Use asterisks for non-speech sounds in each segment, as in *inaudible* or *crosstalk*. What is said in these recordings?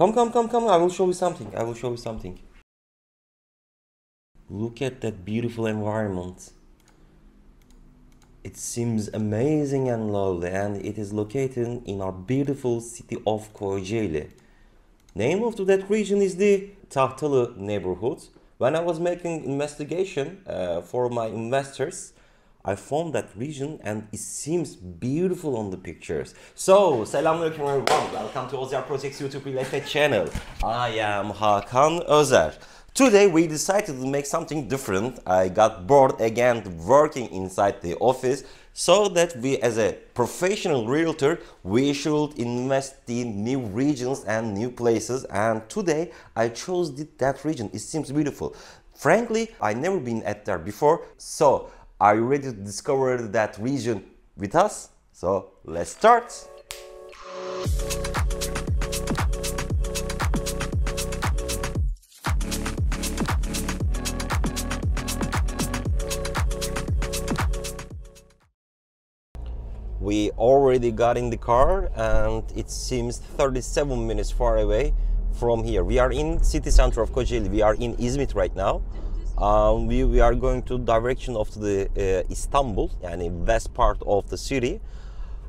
Come, come, come, come. I will show you something. I will show you something. Look at that beautiful environment. It seems amazing and lovely and it is located in our beautiful city of Kocaeli. Name of that region is the Tahtalı neighborhood. When I was making investigation uh, for my investors, I found that region and it seems beautiful on the pictures. So, selamünaleyküm everyone. Welcome to OZR Projects YouTube related channel. I am Hakan Özer. Today we decided to make something different. I got bored again working inside the office so that we as a professional realtor we should invest in new regions and new places and today I chose that region. It seems beautiful. Frankly, I never been at there before. So, are you ready to discover that region with us? So, let's start. we already got in the car and it seems 37 minutes far away from here we are in city center of Kocaeli we are in Izmit right now um, we, we are going to direction of the uh, Istanbul and west part of the city.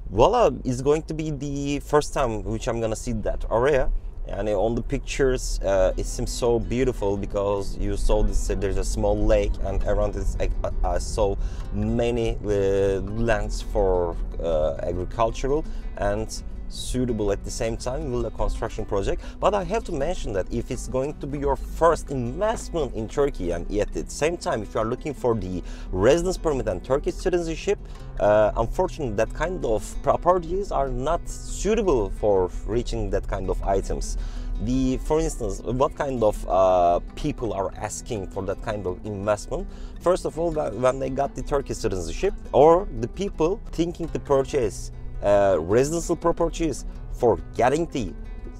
Voila is going to be the first time which I'm gonna see that area. And on the pictures uh, it seems so beautiful because you saw this uh, there's a small lake and around it uh, I saw many uh, lands for uh, agricultural and suitable at the same time with a construction project. But i have to mention that if it's going to be your first investment in turkey and yet at the same time if you are looking for the residence permit and turkish citizenship uh, unfortunately that kind of properties are not suitable for reaching that kind of items. The for instance what kind of uh, people are asking for that kind of investment? First of all when they got the turkish citizenship or the people thinking to purchase uh, residential properties for getting the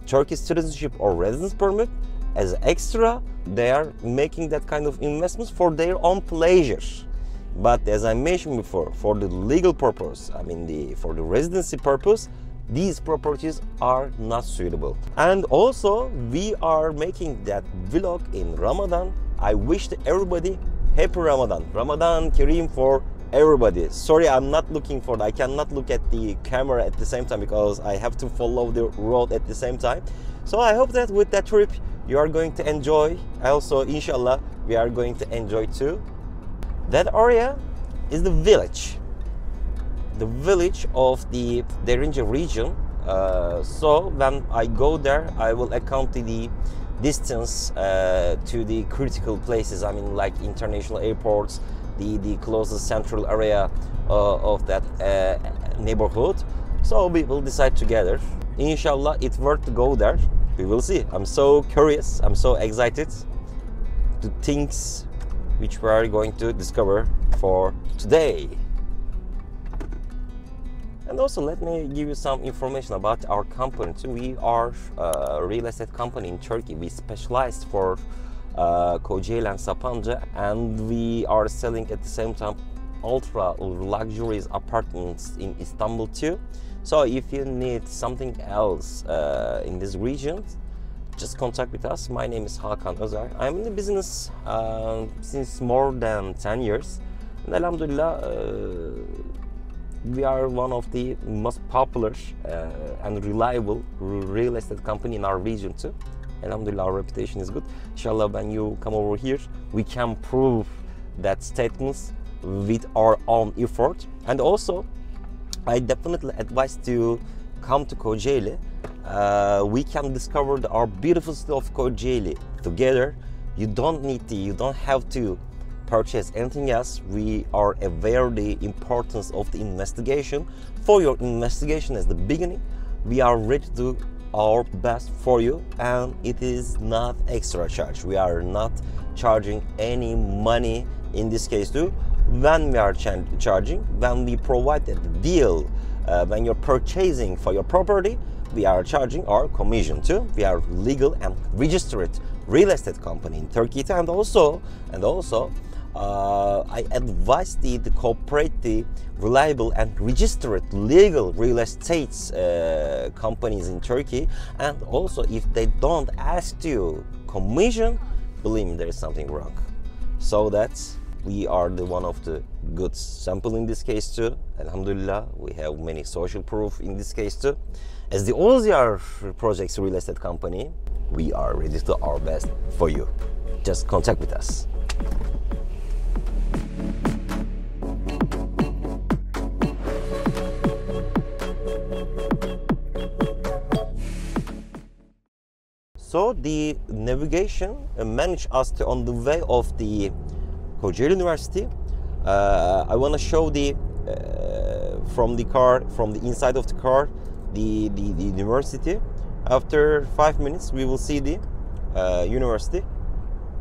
Turkish citizenship or residence permit as extra. They are making that kind of investments for their own pleasure but as i mentioned before for the legal purpose i mean the for the residency purpose these properties are not suitable. And also we are making that vlog in ramadan. I wish everybody happy ramadan. Ramadan kareem for everybody. Sorry i'm not looking for i cannot look at the camera at the same time because i have to follow the road at the same time. So i hope that with that trip you are going to enjoy. Also inshallah we are going to enjoy too. That area is the village. The village of the Derince region. Uh, so when i go there i will account the distance uh, to the critical places. I mean like international airports the, the closest central area uh, of that uh, neighborhood. So we will decide together. Inshallah, it's worth to go there. We will see. I'm so curious. I'm so excited to things which we are going to discover for today. And also, let me give you some information about our company. So we are a real estate company in Turkey. We specialize for uh, Kocaeli and Sapanca, and we are selling at the same time ultra luxurious apartments in Istanbul too. So if you need something else uh, in this region, just contact with us. My name is Hakan Özer. I'm in the business uh, since more than 10 years. And Alhamdulillah, uh, we are one of the most popular uh, and reliable real estate company in our region too. Alhamdulillah, our reputation is good. Inshallah, when you come over here, we can prove that statements with our own effort. And also, I definitely advise to come to Kocaeli. Uh, we can discover the, our beautiful city of Kocaeli together. You don't need to, you don't have to purchase anything else. We are aware the importance of the investigation. For your investigation as the beginning, we are ready to our best for you and it is not extra charge. We are not charging any money in this case too. When we are charging when we provide the deal uh, when you're purchasing for your property we are charging our commission too. We are legal and registered real estate company in turkey and also and also uh, I advise the, the cooperate the reliable and registered legal real estate uh, companies in Turkey. And also if they don't ask you commission believe me there is something wrong. So that we are the one of the good sample in this case too. Alhamdulillah we have many social proof in this case too. As the OZR projects real estate company we are ready to our best for you. Just contact with us So the navigation uh, managed us to on the way of the Kocaeli University. Uh, I want to show the uh, from the car, from the inside of the car, the, the, the university. After five minutes, we will see the uh, university.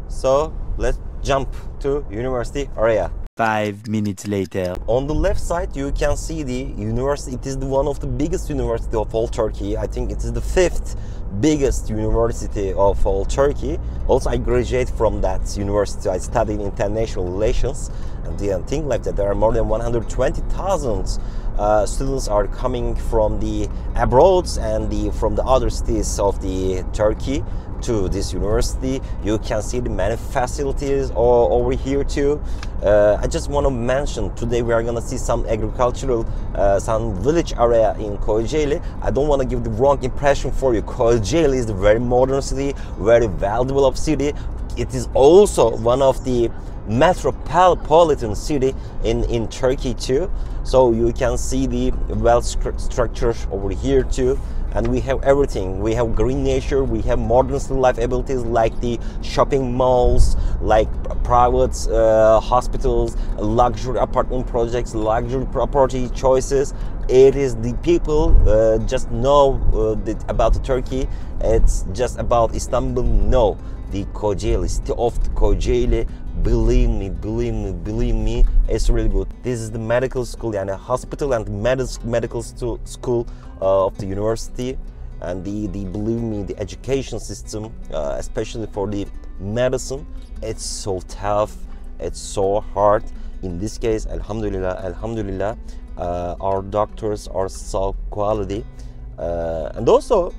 So let's jump to university area. Five minutes later. On the left side, you can see the university. It is the one of the biggest university of all Turkey. I think it is the fifth biggest university of all Turkey. Also, I graduate from that university. I studied international relations and the thing like that. There are more than 120,000 uh, students are coming from the abroad and the from the other cities of the Turkey to this university. You can see the many facilities all over here too. Uh, I just want to mention today we are gonna see some agricultural, uh, some village area in Kocaeli. I don't want to give the wrong impression for you. Kocaeli is a very modern city, very valuable of city. It is also one of the metropolitan city in, in Turkey too. So you can see the well structure over here too and we have everything. We have green nature we have modern life abilities like the shopping malls like private uh, hospitals luxury apartment projects luxury property choices. It is the people uh, just know uh, about turkey. It's just about istanbul. No the Kocaeli, city of Kocaeli believe me believe me believe me it's really good. This is the medical school and a hospital and med- medical school uh, of the university. And the, the believe me the education system uh, especially for the medicine it's so tough it's so hard. In this case alhamdulillah alhamdulillah uh, our doctors are so quality. Uh, and also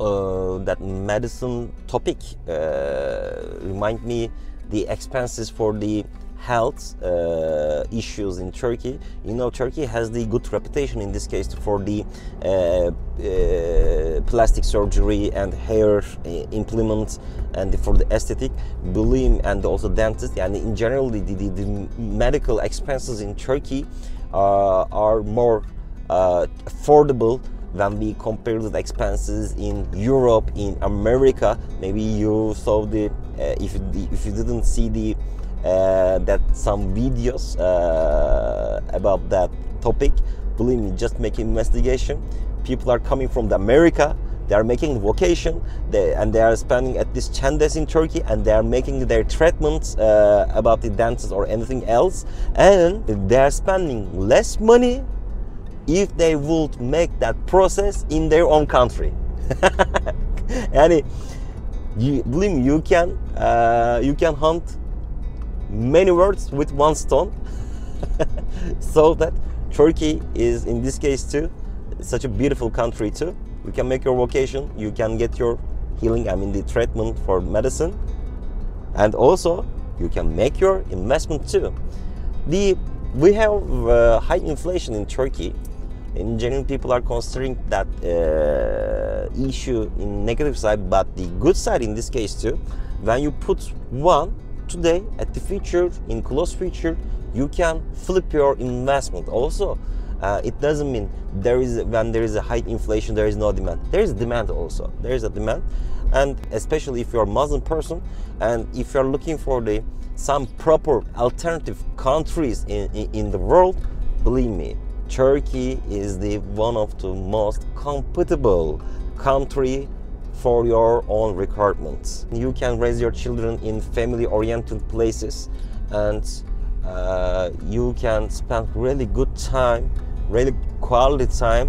uh, that medicine topic uh, remind me the expenses for the health uh, issues in Turkey. You know, Turkey has the good reputation in this case for the uh, uh, plastic surgery and hair uh, implements and for the aesthetic, believe and also dentist. And in general, the, the, the medical expenses in Turkey uh, are more affordable when we compare the expenses in Europe, in America. Maybe you saw the if you, if you didn't see the uh, that some videos uh, about that topic. Believe me, just make investigation. People are coming from the America. They are making vacation, they, and they are spending at this 10 days in Turkey, and they are making their treatments uh, about the dances or anything else, and they are spending less money if they would make that process in their own country. *laughs* and you believe me, you can uh, you can hunt many words with one stone *laughs* so that turkey is in this case too such a beautiful country too. You can make your vocation you can get your healing i mean the treatment for medicine. And also you can make your investment too. The we have uh, high inflation in turkey in general people are considering that uh, issue in negative side but the good side in this case too when you put one today at the future in close future you can flip your investment. Also uh, it doesn't mean there is when there is a high inflation there is no demand. There is demand also. There is a demand. And especially if you're a muslim person and if you're looking for the some proper alternative countries in, in, in the world believe me turkey is the one of the most compatible country for your own requirements. You can raise your children in family-oriented places and uh, you can spend really good time, really quality time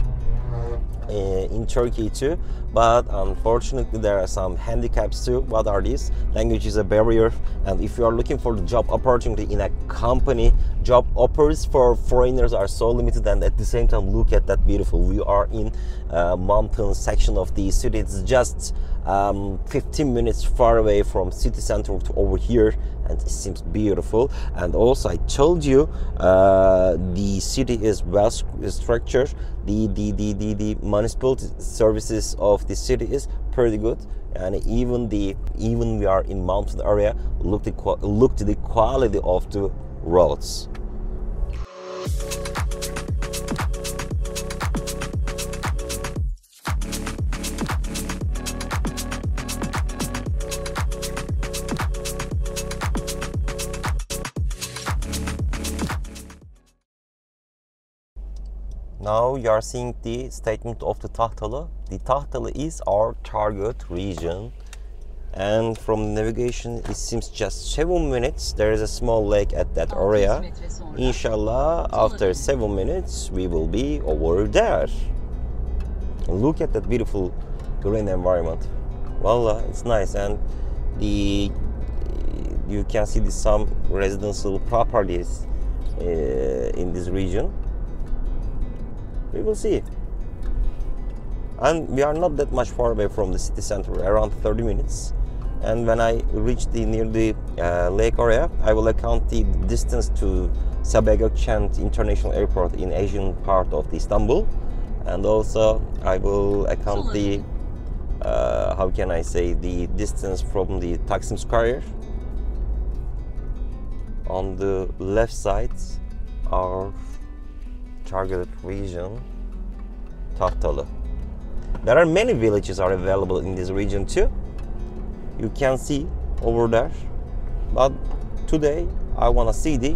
in Turkey too, but unfortunately there are some handicaps too. What are these? Language is a barrier, and if you are looking for the job opportunity in a company, job offers for foreigners are so limited. And at the same time, look at that beautiful. We are in a mountain section of the city. It's just um, 15 minutes far away from city center to over here and it seems beautiful. And also i told you uh, the city is well structured. The, the the the, the municipal services of the city is pretty good. And even the even we are in mountain area look the look to the quality of the roads Now you are seeing the statement of the Tahtalı. The Tahtalı is our target region. And from navigation it seems just 7 minutes. There is a small lake at that area. inshallah after 7 minutes we will be over there. Look at that beautiful green environment. Wallah, it's nice. And the you can see the, some residential properties uh, in this region we will see and we are not that much far away from the city center around 30 minutes. And when I reach the near the uh, lake area I will account the distance to Sabiha Gökçen International Airport in Asian part of Istanbul. And also I will account the uh, how can I say the distance from the Taksim Square. On the left side are targeted region, Tahtalı. There are many villages are available in this region too. You can see over there. But today I want to see the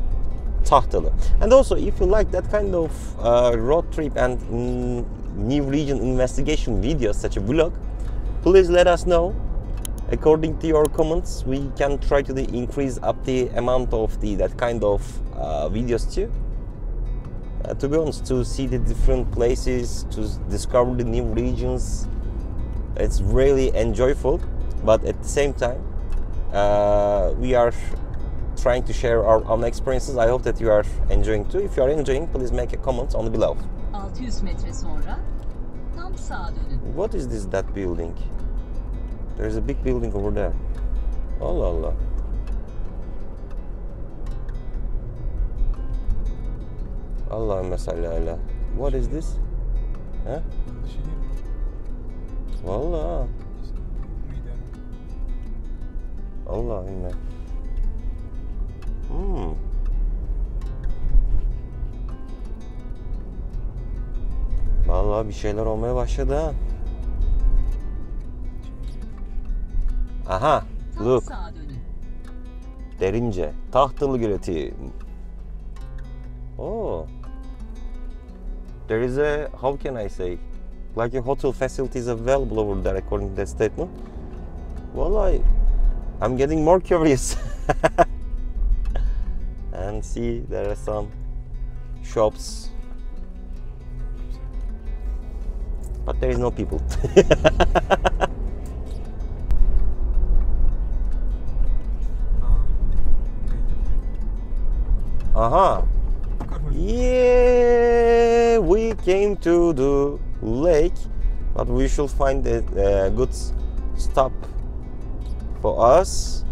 Tahtalı. And also if you like that kind of uh, road trip and mm, new region investigation videos such a vlog, please let us know. According to your comments, we can try to increase up the amount of the that kind of uh, videos too uh, to be honest, to see the different places, to discover the new regions, it's really enjoyable. But at the same time, uh, we are trying to share our own experiences. I hope that you are enjoying too. If you are enjoying, please make a comment on the below. 600 metre sonra tam sağa dönün. What is this that building? There is a big building over there. Allah Allah. Allahümme salli ala. What is this? He? Valla. Allahümme. Hmm. Vallahi bir şeyler olmaya başladı ha. Aha, look. Derince. Tahtalı göleti. Oh. There is a how can I say? Like a hotel facilities available over there according to that statement. Well, I I'm getting more curious. *laughs* and see there are some shops. But there is no people. *laughs* Uh-huh yeah, we came to the lake, but we should find a, a good stop for us.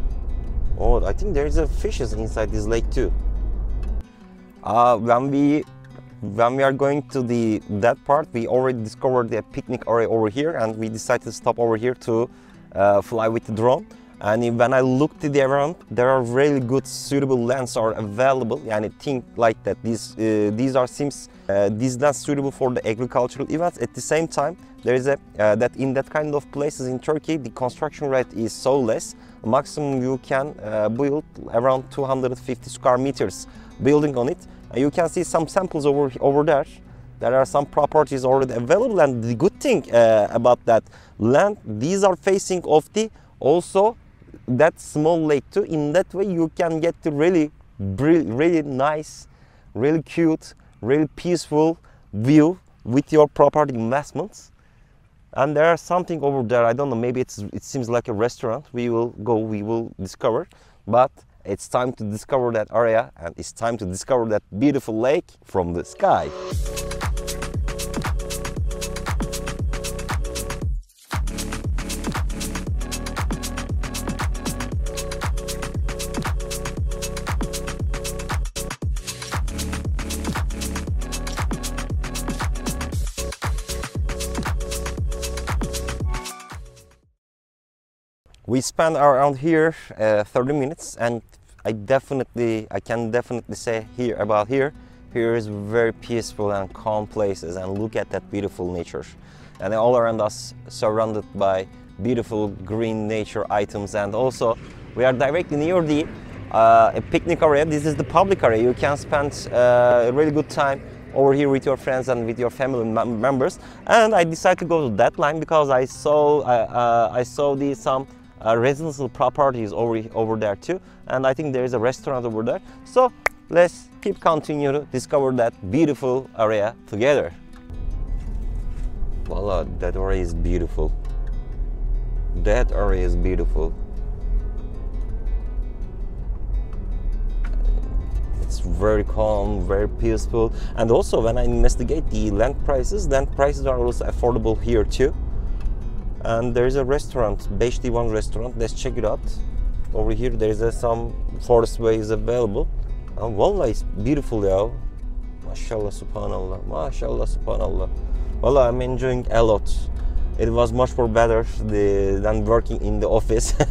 Oh, I think there is a fishes inside this lake too. Uh, when we when we are going to the that part, we already discovered the picnic area over here, and we decided to stop over here to uh, fly with the drone. And when I looked the around, there are really good suitable lands are available. Yani think like that. These uh, these are seems uh, these lands suitable for the agricultural events. At the same time, there is a uh, that in that kind of places in Turkey, the construction rate is so less. Maximum you can uh, build around 250 square meters building on it. And you can see some samples over over there. There are some properties already available, and the good thing uh, about that land, these are facing of the also that small lake too. In that way, you can get the really, really nice, really cute, really peaceful view with your property investments. And there's something over there. I don't know. Maybe it's it seems like a restaurant. We will go. We will discover. But it's time to discover that area, and it's time to discover that beautiful lake from the sky. We spent around here uh, 30 minutes and I definitely I can definitely say here about here here is very peaceful and calm places and look at that beautiful nature. And all around us surrounded by beautiful green nature items and also we are directly near the uh, picnic area. This is the public area. You can spend uh, a really good time over here with your friends and with your family members. And I decided to go to that line because I saw uh, I saw the some uh, residential properties over, over there too. And I think there is a restaurant over there. So let's keep continue to discover that beautiful area together. Voila, that area is beautiful. That area is beautiful. It's very calm, very peaceful. And also when I investigate the land prices, land prices are also affordable here too and there is a restaurant Beş Divan restaurant. Let's check it out. Over here there is a, uh, some forest way is available. And wallah it's beautiful yeah mashallah subhanallah. Mashallah subhanallah. Wallah i'm enjoying a lot. It was much more better the, than working in the office. *laughs*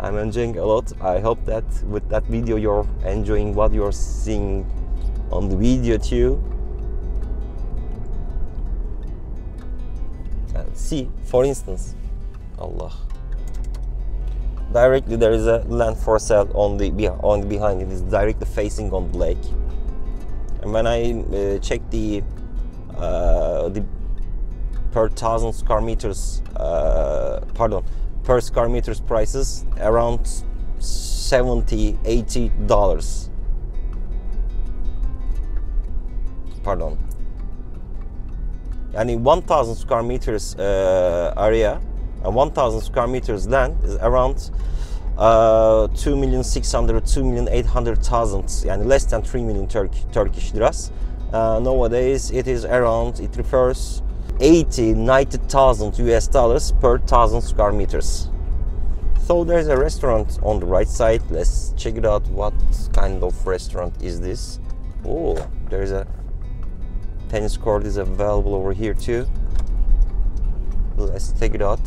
I'm enjoying a lot. I hope that with that video you're enjoying what you're seeing on the video too see for instance Allah. Directly there is a land for sale on the on the behind. It is directly facing on the lake. And when I uh, check the uh, the per thousand square meters uh, pardon per square meters prices around 70 80 dollars. Pardon and in 1000 square meters uh, area and 1000 square meters land is around uh, 2 million 600 2 million 800 thousand and less than 3 million Turk, Turkish liras. Uh, nowadays it is around it refers 80 90,000 US dollars per thousand square meters. So there's a restaurant on the right side. Let's check it out. What kind of restaurant is this? Oh there's a tennis court is available over here too. Let's take it out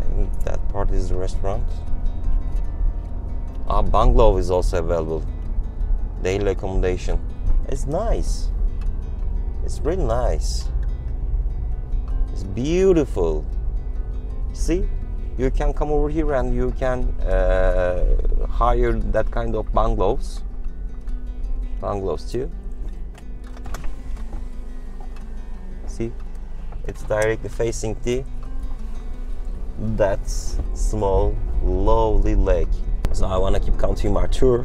and that part is the restaurant. Ah bungalow is also available. Daily accommodation. It's nice. It's really nice. It's beautiful. See you can come over here and you can uh, hire that kind of bungalows. Bungalows too. See? It's directly facing the that small lovely lake. So I want to keep continuing my tour.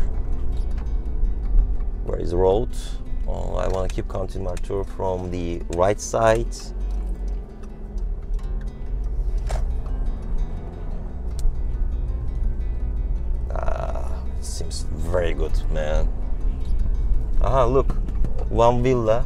Where is the road? Oh, I want to keep continuing my tour from the right side very good, man. Ah, look, one villa.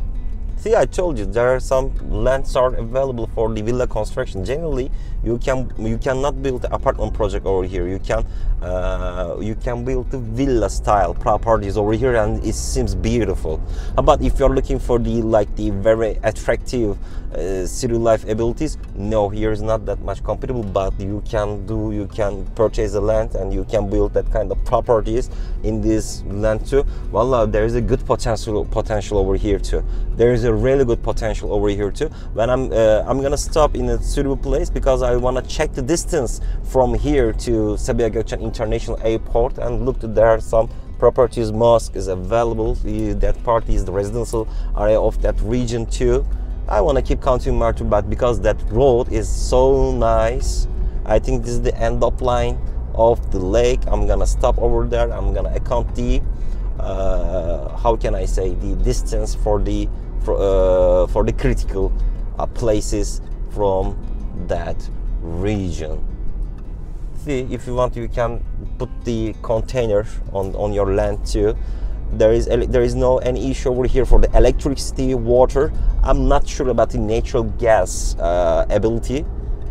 See, I told you there are some lands are available for the villa construction. Generally, you can you cannot build an apartment project over here. You can uh, you can build the villa style properties over here, and it seems beautiful. But if you're looking for the like the very attractive uh, city life abilities, no, here is not that much compatible. But you can do you can purchase the land and you can build that kind of properties in this land too. Well, there is a good potential potential over here too. There is a really good potential over here too. When I'm uh, I'm gonna stop in a suitable place because I want to check the distance from here to Sabiha Gökçen International Airport and look there are some properties. Mosque is available. That part is the residential area of that region too. I want to keep counting more but because that road is so nice I think this is the end up line of the lake. I'm gonna stop over there. I'm gonna account the uh, how can I say the distance for the for, uh, for the critical places from that region. See if you want you can put the container on on your land too. There is there is no any issue over here for the electricity water. I'm not sure about the natural gas uh, ability.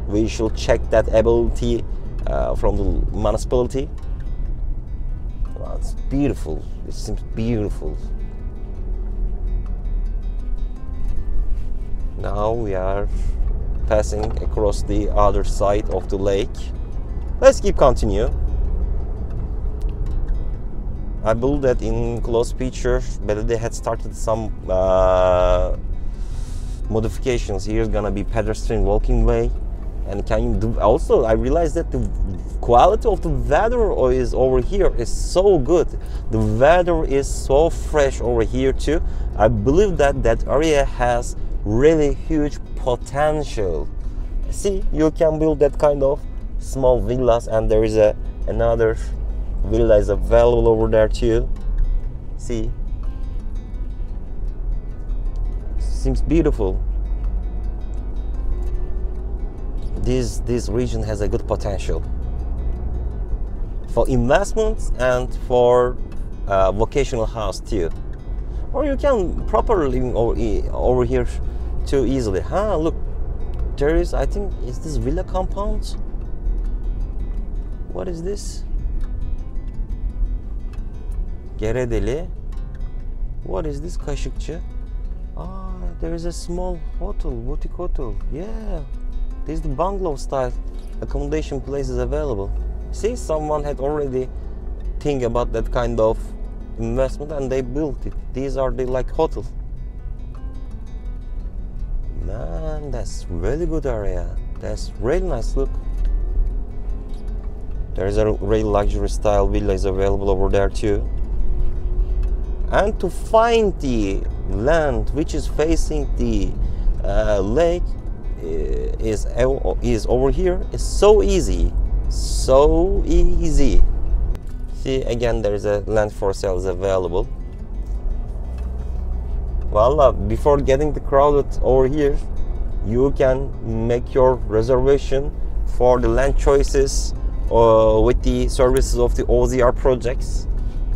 We should check that ability uh, from the municipality. Wow, it's beautiful. It seems beautiful now we are passing across the other side of the lake let's keep continue I believe that in close picture, they had started some uh, modifications. Here's gonna be pedestrian walking way, and can you do also? I realized that the quality of the weather is over here is so good. The weather is so fresh over here too. I believe that that area has really huge potential. See, you can build that kind of small villas, and there is a another villa is available over there too. See? Seems beautiful. This this region has a good potential. For investments and for uh, vocational house too. Or you can properly over, over here too easily huh look there is i think is this villa compound what is this Geredeli. What is this Kaşıkçı? Ah, there is a small hotel, boutique hotel. Yeah, this is the bungalow style accommodation places available. See, someone had already think about that kind of investment and they built it. These are the like hotel. Man, that's really good area. That's really nice. Look, there is a really luxury style villa is available over there too and to find the land which is facing the uh, lake uh, is is over here is so easy so easy see again there is a land for sale is available well before getting the crowded over here you can make your reservation for the land choices uh, with the services of the OZR projects.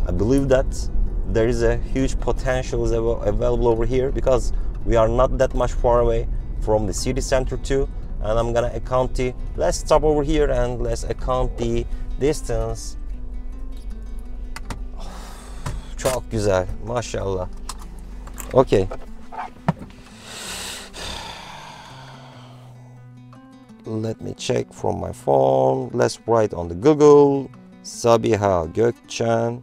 I believe that there is a huge potential available over here because we are not that much far away from the city center too and I'm gonna account the let's stop over here and let's account the distance. *sighs* Çok güzel maşallah okay let me check from my phone. Let's write on the Google. Sabiha Gökçen.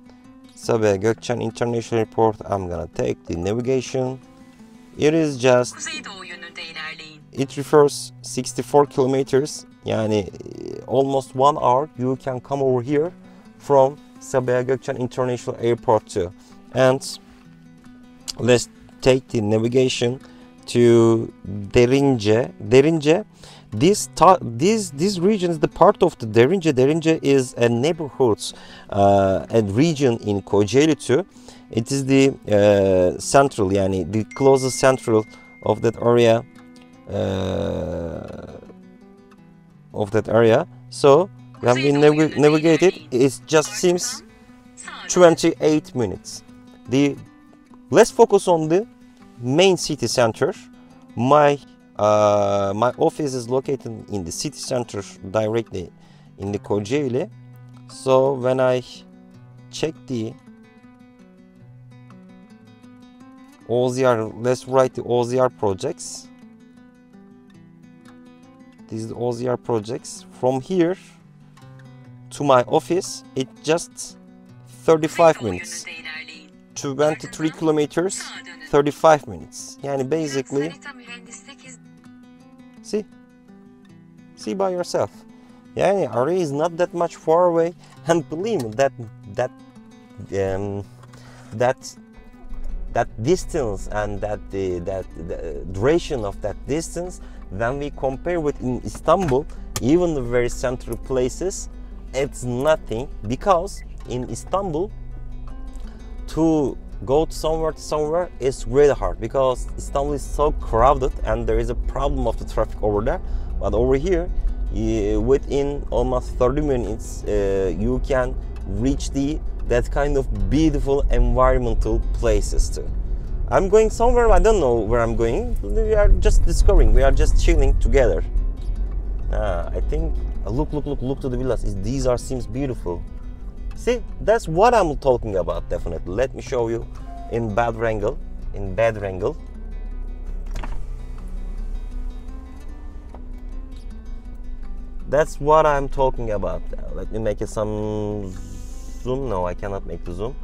Sabiha Gökçen International Airport. I'm gonna take the navigation. It is just it refers 64 kilometers yani eh, almost one hour you can come over here from Sabiha Gökçen International Airport too and let's take the navigation to Derince Derince this this this region is the part of the Derince. Derince is a neighborhood uh, and region in Kocaeli too. It is the uh, central, yani the closest central of that area uh, of that area. So when we nav navigate it, it just seems 28 minutes. The let's focus on the main city center. My uh, my office is located in the city center directly in the Kocaeli. So when I check the OZR, let's write the OZR projects. This is the OZR projects. From here to my office, it just 35 minutes. 23 kilometers, 35 minutes. Yani basically See? See by yourself. Yeah, array is not that much far away, and believe me, that that um, that that distance and that the, that the duration of that distance when we compare with in Istanbul even the very central places it's nothing because in Istanbul to go somewhere to somewhere is really hard because Istanbul is so crowded and there is a problem of the traffic over there. But over here within almost 30 minutes uh, you can reach the that kind of beautiful environmental places too. I'm going somewhere i don't know where i'm going. We are just discovering we are just chilling together. Uh, i think uh, look look look look to the villas. These are seems beautiful see that's what i'm talking about definitely. Let me show you in bad angle in bad angle that's what I'm talking about. Let me make it some zoom. No I cannot make the zoom.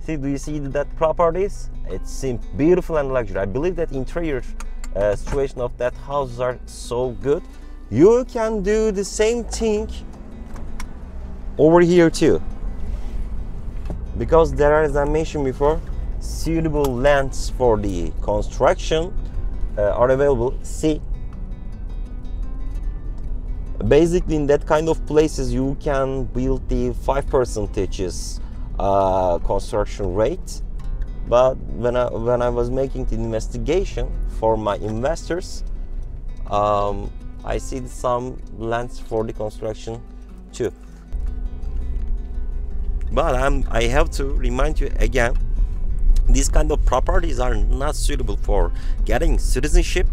See do you see that properties? It seems beautiful and luxury. I believe that interior uh, situation of that houses are so good. You can do the same thing over here too. Because there are as I mentioned before suitable lands for the construction uh, are available. See? Basically in that kind of places you can build the 5 percentages uh, construction rate. But when I, when I was making the investigation for my investors um, I see some lands for the construction too but I'm, I have to remind you again these kind of properties are not suitable for getting citizenship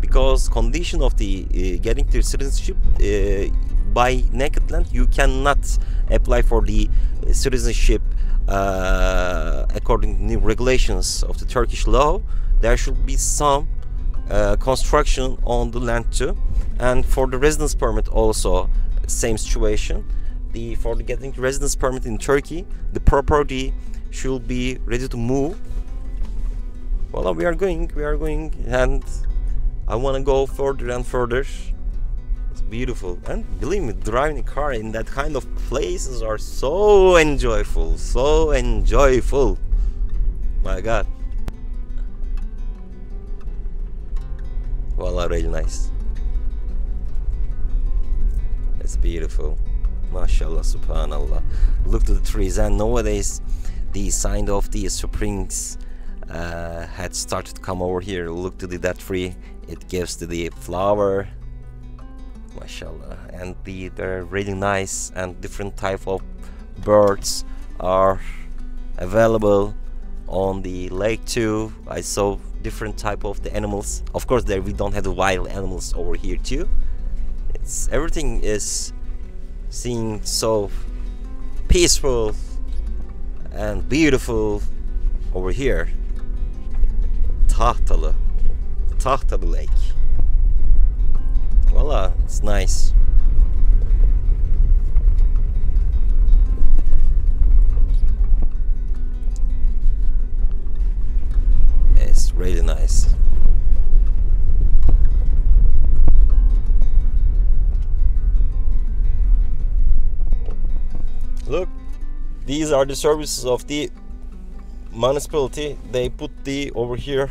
because condition of the uh, getting to citizenship uh, by naked land you cannot apply for the citizenship uh, according to new regulations of the Turkish law. There should be some uh, construction on the land too. And for the residence permit also same situation the for getting residence permit in Turkey the property should be ready to move well we are going we are going and I want to go further and further. It's beautiful. And believe me, driving a car in that kind of places are so enjoyable. So enjoyable. My god. Well, really nice. It's beautiful. MashaAllah, subhanallah. Look to the trees. And nowadays the sign of the springs uh, had started to come over here. Look to the that tree. It gives to the flower. Mashallah. And the they're really nice and different type of birds are available on the lake too. I saw different type of the animals. Of course there we don't have the wild animals over here too. It's everything is seeing so peaceful and beautiful over here Tahtalı Tahtalı Lake. Voila, it's nice. It's really nice. Look, these are the services of the municipality. They put the over here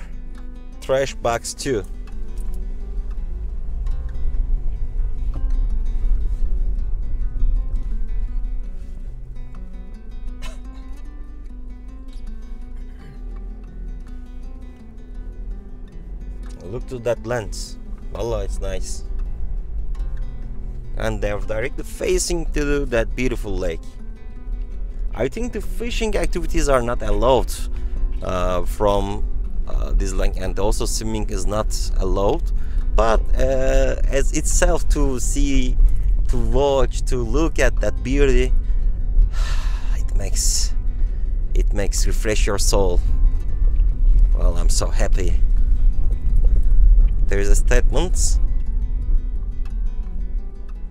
trash bags too. *laughs* Look to that lens. Allah, it's nice. And they're directly facing to that beautiful lake. I think the fishing activities are not allowed uh, from uh, this lake and also swimming is not allowed. But uh, as itself to see to watch to look at that beauty *sighs* it makes it makes refresh your soul. Well i'm so happy. There's a statement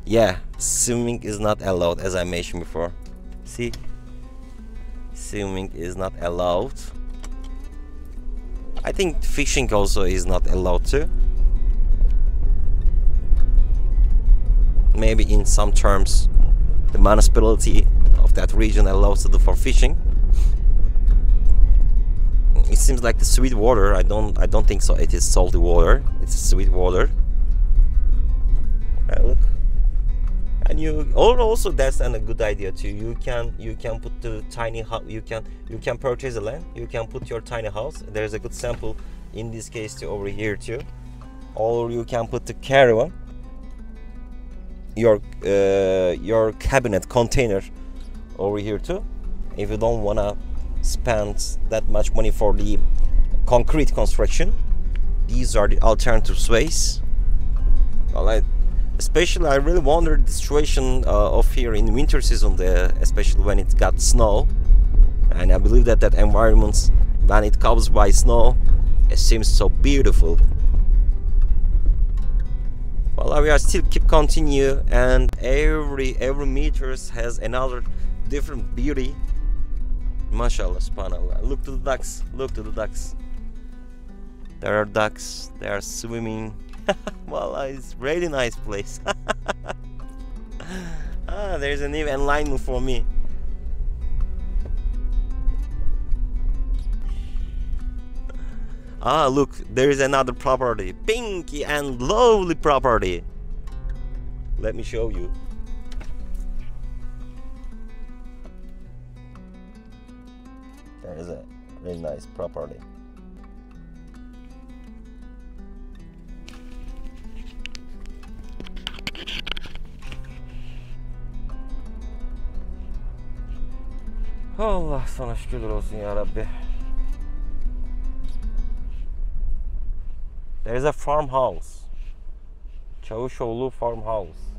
yeah swimming is not allowed as i mentioned before. See swimming is not allowed I think fishing also is not allowed to. Maybe in some terms the municipality of that region allows to do for fishing. It seems like the sweet water. I don't I don't think so. It is salty water. It's sweet water. Uh, look, and you or also that's a good idea too. You can you can put the tiny house. You can you can purchase a land. You can put your tiny house. There's a good sample in this case too over here too. Or you can put the caravan. Your uh, your cabinet container over here too. If you don't wanna spend that much money for the concrete construction, these are the alternative ways. Well, I, especially I really wonder the situation uh, of here in winter season, there, especially when it got snow, and I believe that that environment when it comes by snow, it seems so beautiful. Well, we are still keep continue, and every every meters has another different beauty. Mashallah, subhanallah. Look to the ducks. Look to the ducks. There are ducks. They are swimming. *laughs* well, it's really nice place. *laughs* ah, there's a new enlightenment for me. Ah, look, there is another property. Pinky and lovely property. Let me show you. There is a really nice property. Allah sana şükürler olsun ya Rabbi. There is a farmhouse. Çavuşoğlu farmhouse.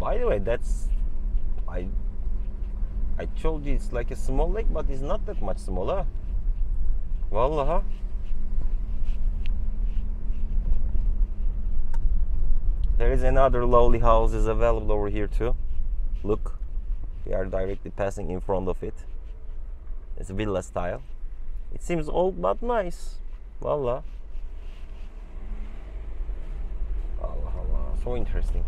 By the way, that's I I told you it's like a small lake, but it's not that much smaller. Vallahi. There is another lovely house is available over here too. Look, we are directly passing in front of it. It's villa style. It seems old but nice. Valla. Allah Allah, so interesting.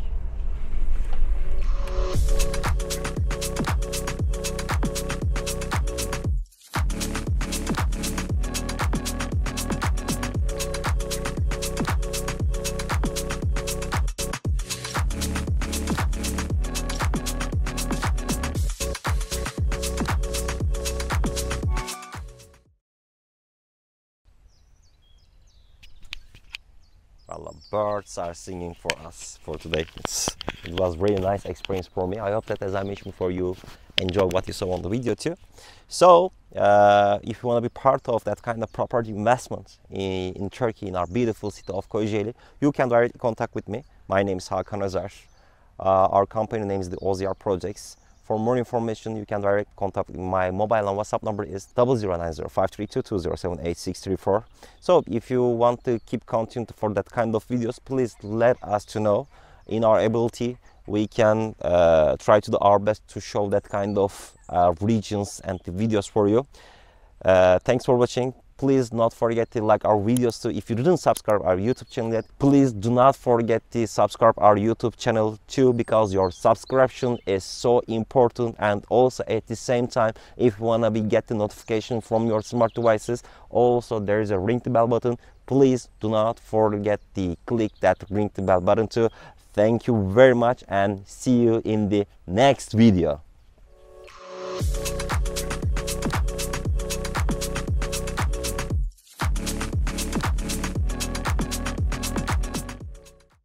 Birds are singing for us for today. It's, it was really nice experience for me. I hope that, as I mentioned before, you enjoy what you saw on the video too. So, uh, if you want to be part of that kind of property investment in, in Turkey, in our beautiful city of Kocaeli, you can directly contact with me. My name is Hakan Özer. Uh, our company name is the OZR Projects. For more information, you can direct contact my mobile and WhatsApp number is 0090 So if you want to keep content for that kind of videos, please let us to know. In our ability, we can uh, try to do our best to show that kind of uh, regions and videos for you. Uh, thanks for watching please not forget to like our videos too. If you didn't subscribe our youtube channel yet please do not forget to subscribe our youtube channel too because your subscription is so important. And also at the same time if you want to be get the notification from your smart devices also there is a ring the bell button. Please do not forget to click that ring the bell button too. Thank you very much and see you in the next video